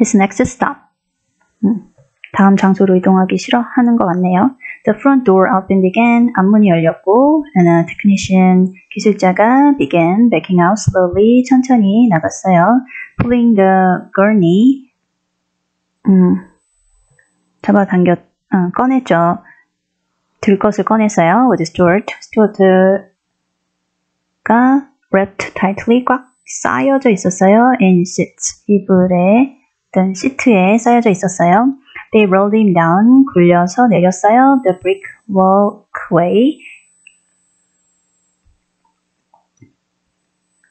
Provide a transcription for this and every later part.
his next stop. 음, 다음 장소로 이동하기 싫어하는 것 같네요. The front door opened again. 앞문이 열렸고, and a technician 기술자가 began backing out slowly. 천천히 나갔어요. Pulling the gurney. 음, 잡아당겼, 어, 꺼냈죠. 들 것을 꺼냈어요. with Stuart. 스튜어트가 wrapped tightly 꽉 쌓여져 있었어요. in seats. 이불에 어떤 시트에 쌓여져 있었어요. They rolled him down. 굴려서 내렸어요. The brick walkway.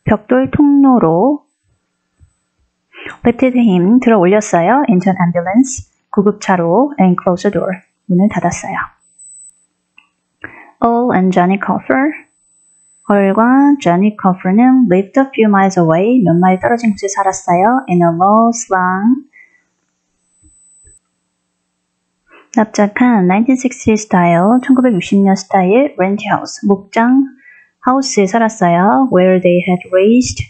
벽돌 통로로 lifted him 들어 올렸어요. into an ambulance. 구급차로 and closed the door. 문을 닫았어요. Earl and Johnny Coffer. Earl과 Johnny Coffer는 lived a few miles away. 몇 마일 떨어진 곳에 살았어요. In a low slung 납작한 1960 스타일, 1960년 스타일 rent house, 목장 하우스에 살았어요. Where they had raised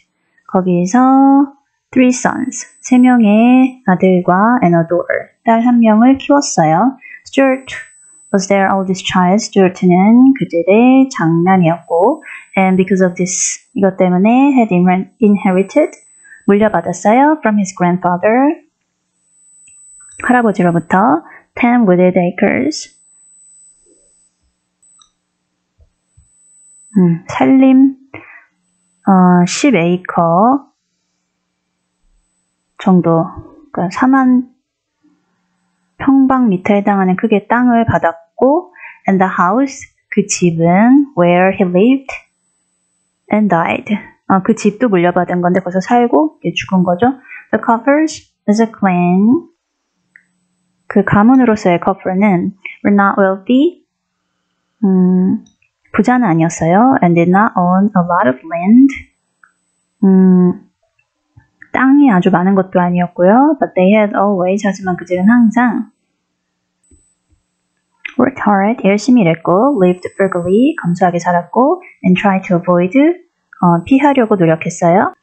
거기서 three sons, 세 명의 아들과 and a daughter, 딸 한 명을 키웠어요. Stuart was their oldest child. Stuart는 그들의 장남이었고, and because of this, 이것 때문에 had inherited, 물려받았어요. From his grandfather, 할아버지로부터 10 wooded acres. 음, 살림 어, 10에이커 정도, 그러니까 4만 평방미터에 해당하는 크기의 땅을 받았고, and the house, 그 집은 where he lived and died. 어, 그 집도 물려받은 건데 거기서 살고 죽은 거죠. The coffers is a clan. 그 가문으로서의 커플은 were not wealthy. 음, 부자는 아니었어요. and did not own a lot of land. 음, 땅이 아주 많은 것도 아니었고요. But they had always 하지만 그들은 항상 worked hard 열심히 일했고 lived frugally 검소하게 살았고 and tried to avoid 어, 피하려고 노력했어요.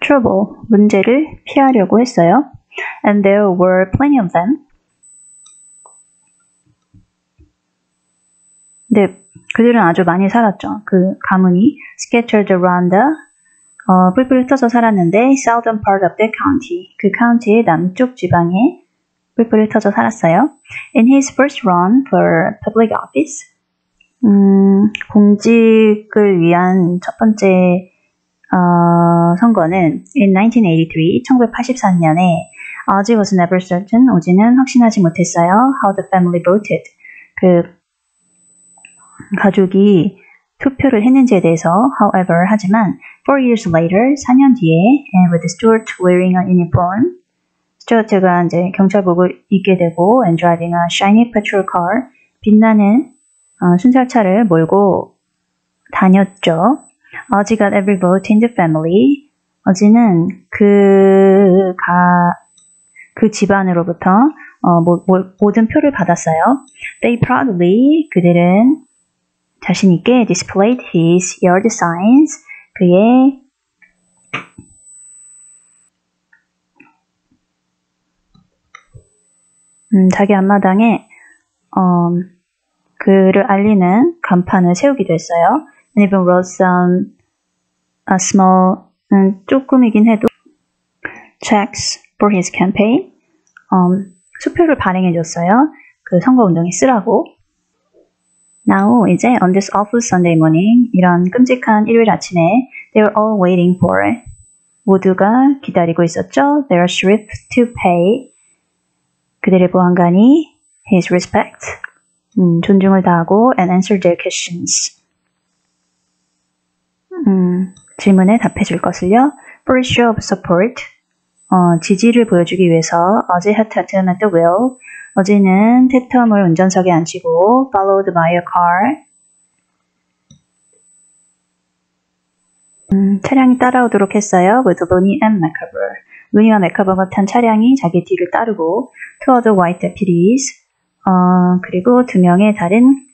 trouble 문제를 피하려고 했어요. And there were plenty of them. 네, 그들은 아주 많이 살았죠. 그 가문이 scattered around the 어, 뿔뿔 흩어져 살았는데 southern part of the county 그 카운티의 남쪽 지방에 뿔뿔 흩어져 살았어요. In his first run for public office 음, 공직을 위한 첫 번째 어, 선거는 in 1983 1984년에 Ozzy was never certain 오지는 확신하지 못했어요. How the family voted 그 가족이 투표를 했는지에 대해서 however 하지만 four years later 4년 뒤에 and with Stuart wearing a uniform 스튜어트가 이제 경찰복을 입게 되고 and driving a shiny patrol car 빛나는 어, 순찰차를 몰고 다녔죠. 어지 got every vote in the family. 어지는 그, 가, 그 집안으로부터 어, 모, 모, 모 든 표를 받았어요. They proudly, 그들은 자신 있게 displayed his yard signs, 그의 음, 자기 앞마당에 어, 그를 알리는 간판을 세우기도 했어요. And even wrote some a small, 음, 조금이긴 해도 checks for his campaign. 음, 수표를 발행해 줬어요. 그 선거운동에 쓰라고. Now 이제 on this awful Sunday morning 이런 끔찍한 일요일 아침에 they were all waiting for. 모두가 기다리고 있었죠. Their sheriff to pay 그들의 보안관이 his respect 음, 존중을 다하고 and answer their questions 음, 질문에 답해 줄 것을요. For show of support 어, 지지를 보여주기 위해서 어제 하트 하트 at the wheel 어제는 태텀을 운전석에 앉히고 followed by a car 음, 차량이 따라오도록 했어요. with Looney and Macabre. 루니와 메카버가 탄 차량이 자기 뒤를 따르고 toward the white deputies 어, 그리고 두 명의 다른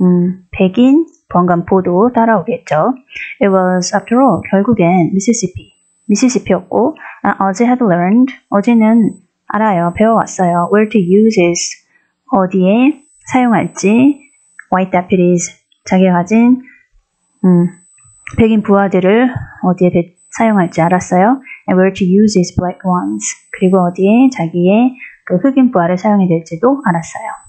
음, 백인 보안관포도 따라오겠죠. It was after all 결국엔 미시시피 미시시피였고 아, 어제 had learned. 어제는 알아요. 배워왔어요. where to use is. 어디에 사용할지. white deputies. 자기가 가진 음, 백인 부하들을 어디에 배, 사용할지 알았어요. and where to use his black ones. 그리고 어디에 자기의 그 흑인 부하를 사용해야 될지도 알았어요.